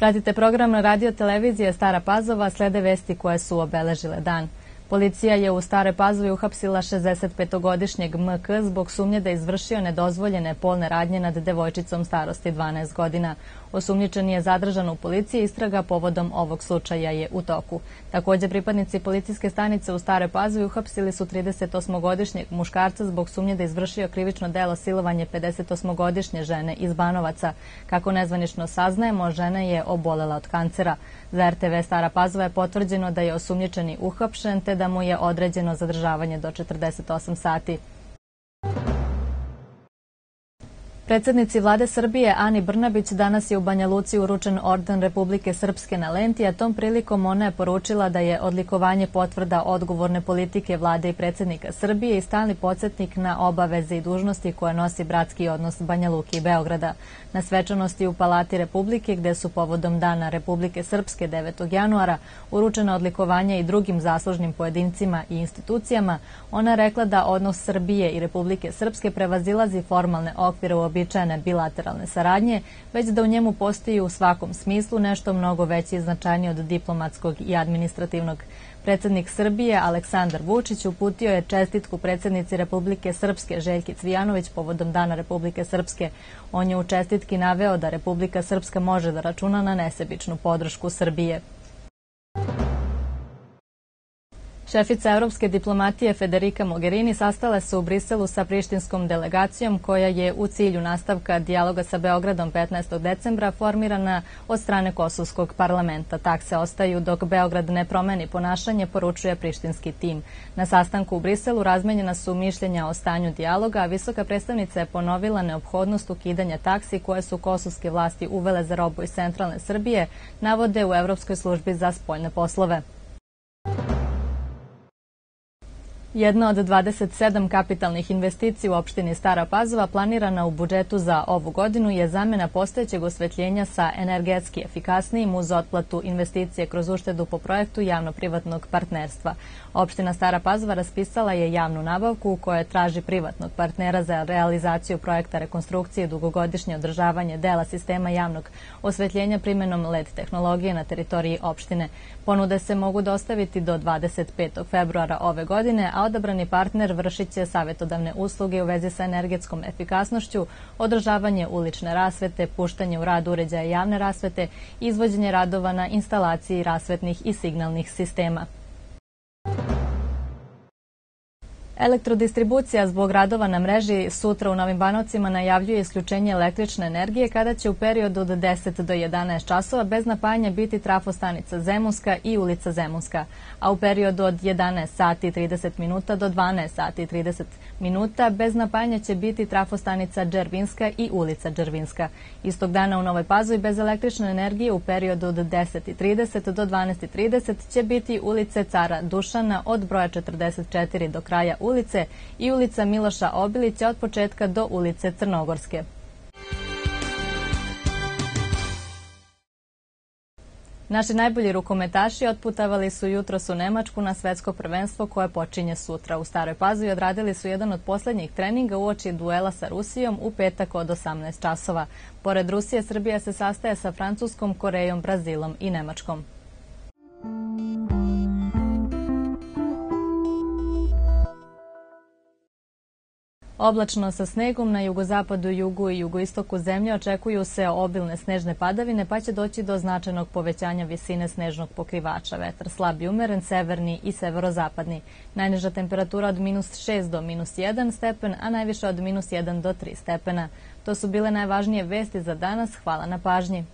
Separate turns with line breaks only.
Pratite program radio televizije Stara Pazova, slede vesti koje su obeležile dan. Policija je u Stare Pazovi uhapsila 65-godišnjeg MK zbog sumnje da je izvršio nedozvoljene polne radnje nad devojčicom starosti 12 godina. Osumnjičen je zadržan u policiji, istraga povodom ovog slučaja je u toku. Takođe, pripadnici policijske stanice u Stare Pazovi uhapsili su 38-godišnjeg muškarca zbog sumnje da je izvršio krivično delo silovanje 58-godišnje žene iz Banovaca. Kako nezvanično saznajemo, žena je obolela od kancera. Za RTV Stara Pazova je potvrđeno da je osumnjičeni uhapšen te da mu je određeno zadržavanje do 48 sati. Predsednici vlade Srbije Ani Brnabić danas je u Banja Luci uručen orden Republike Srpske na lenti, a tom prilikom ona je poručila da je odlikovanje potvrda odgovorne politike vlade i predsednika Srbije i stalni podsjetnik na obaveze i dužnosti koje nosi bratski odnos Banja Luki i Beograda. Na svečanosti u Palati Republike, gde su povodom Dana Republike Srpske 9. januara uručena odlikovanja i drugim zaslužnim pojedincima i institucijama, ona rekla da odnos Srbije i Republike Srpske prevazilazi formalne okvire u uobičajene bilateralne saradnje, već da u njemu postoji u svakom smislu nešto mnogo veće i značajnije od diplomatskog i administrativnog. Predsednik Srbije Aleksandar Vučić uputio je čestitku predsednici Republike Srpske Željki Cvijanović povodom Dana Republike Srpske. On je u čestitki naveo da Republika Srpska može da računa na nesebičnu podršku Srbije. Šefica evropske diplomatije Federica Mogherini sastala se u Briselu sa prištinskom delegacijom koja je u cilju nastavka dijaloga sa Beogradom 15. decembra formirana od strane Kosovskog parlamenta. Takse ostaju dok Beograd ne promeni ponašanje, poručuje prištinski tim. Na sastanku u Briselu razmenjena su mišljenja o stanju dijaloga, a visoka predstavnica je ponovila neophodnost ukidanja taksi koje su kosovske vlasti uvele za robu iz centralne Srbije, navode u Evropskoj službi za spoljne poslove. Jedna od 27 kapitalnih investicija u opštini Stara Pazova planirana u budžetu za ovu godinu je zamena postojećeg osvetljenja sa energetski efikasnijim uz otplatu investicije kroz uštedu po projektu javno-privatnog partnerstva. Opština Stara Pazova raspisala je javnu nabavku u kojoj traži privatnog partnera za realizaciju projekta rekonstrukcije i dugogodišnje održavanje dela sistema javnog osvetljenja primenom LED tehnologije na teritoriji opštine. Ponude se mogu dostaviti do 25. februara ove godine, a odabrani partner vršit će savjetodavne usluge u vezi sa energetskom efikasnošću, održavanje ulične rasvete, puštanje u rad uređaja javne rasvete, izvođenje radova na instalaciji rasvetnih i signalnih sistema. Elektrodistribucija zbog radova na mreži sutra u Novim Banovcima najavljuje isključenje električne energije kada će u periodu od 10 do 11 časova bez napajanja biti trafostanica Zemunska i ulica Zemunska, a u periodu od 11 sati 30 minuta do 12 sati 30 minuta bez napajanja će biti trafostanica Džervinska i ulica Džervinska. Istog dana u Novoj Pazovi bez električne energije u periodu od 10.30 do 12.30 će biti ulice Cara Dušana od broja 44 do kraja ulica ulice i ulica Miloša Obilića od početka do ulice Crnogorske. Naši najbolji rukometaši otputavali su jutros u Nemačku na svetsko prvenstvo koje počinje sutra. U Staroj Pazovi odradili su jedan od poslednjih treninga u oči duela sa Rusijom u petak od 18 časova. Pored Rusije, Srbija se sastaje sa Francuskom, Korejom, Brazilom i Nemačkom. Oblačno sa snegom na jugozapadu, jugu i jugoistoku zemlje očekuju se obilne snežne padavine, pa će doći do značajnog povećanja visine snežnog pokrivača. Vetar slab i umeren, severni i severozapadni. Najniža temperatura od minus 6 do minus 1 stepen, a najviša od minus 1 do 3 stepena. To su bile najvažnije vesti za danas. Hvala na pažnji.